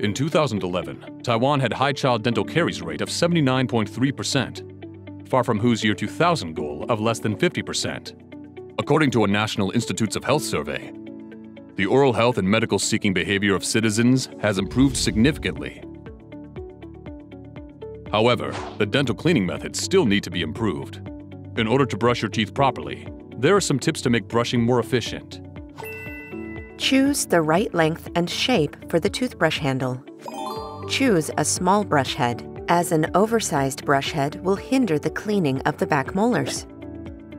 In 2011, Taiwan had high child dental caries rate of 79.3%, far from WHO's year 2000 goal of less than 50%. According to a National Institutes of Health survey, the oral health and medical seeking behavior of citizens has improved significantly. However, the dental cleaning methods still need to be improved. In order to brush your teeth properly, there are some tips to make brushing more efficient. Choose the right length and shape for the toothbrush handle. Choose a small brush head, as an oversized brush head will hinder the cleaning of the back molars.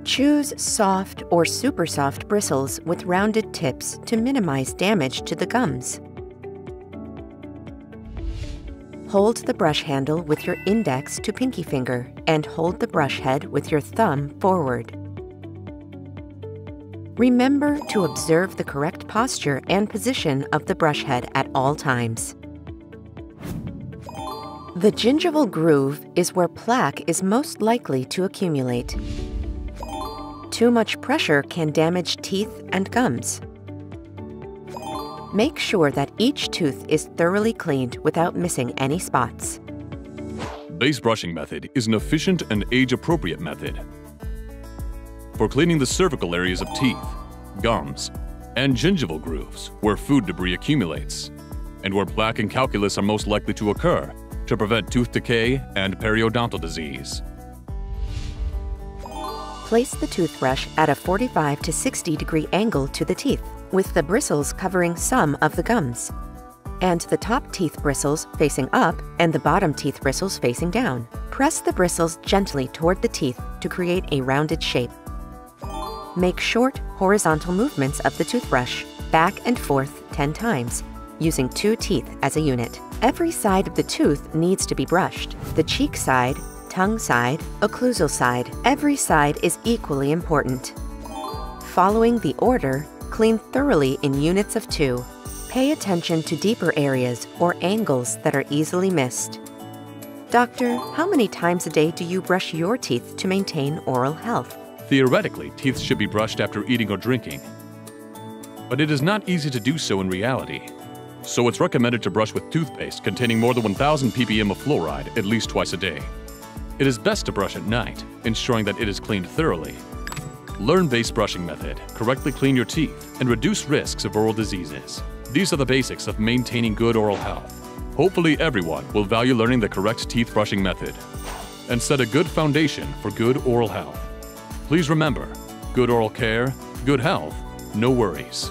Choose soft or super soft bristles with rounded tips to minimize damage to the gums. Hold the brush handle with your index to pinky finger and hold the brush head with your thumb forward. Remember to observe the correct posture and position of the brush head at all times. The gingival groove is where plaque is most likely to accumulate. Too much pressure can damage teeth and gums. Make sure that each tooth is thoroughly cleaned without missing any spots. Bass brushing method is an efficient and age-appropriate method for cleaning the cervical areas of teeth, gums, and gingival grooves where food debris accumulates, and where plaque and calculus are most likely to occur to prevent tooth decay and periodontal disease. Place the toothbrush at a 45 to 60 degree angle to the teeth, with the bristles covering some of the gums, and the top teeth bristles facing up and the bottom teeth bristles facing down. Press the bristles gently toward the teeth to create a rounded shape. Make short, horizontal movements of the toothbrush, back and forth 10 times, using two teeth as a unit. Every side of the tooth needs to be brushed. The cheek side, tongue side, occlusal side. Every side is equally important. Following the order, clean thoroughly in units of two. Pay attention to deeper areas or angles that are easily missed. Doctor, how many times a day do you brush your teeth to maintain oral health? Theoretically, teeth should be brushed after eating or drinking. But it is not easy to do so in reality. So it's recommended to brush with toothpaste containing more than 1000 ppm of fluoride at least twice a day. It is best to brush at night, ensuring that it is cleaned thoroughly. Learn Bass brushing method, correctly clean your teeth, and reduce risks of oral diseases. These are the basics of maintaining good oral health. Hopefully everyone will value learning the correct teeth brushing method and set a good foundation for good oral health. Please remember, good oral care, good health, no worries.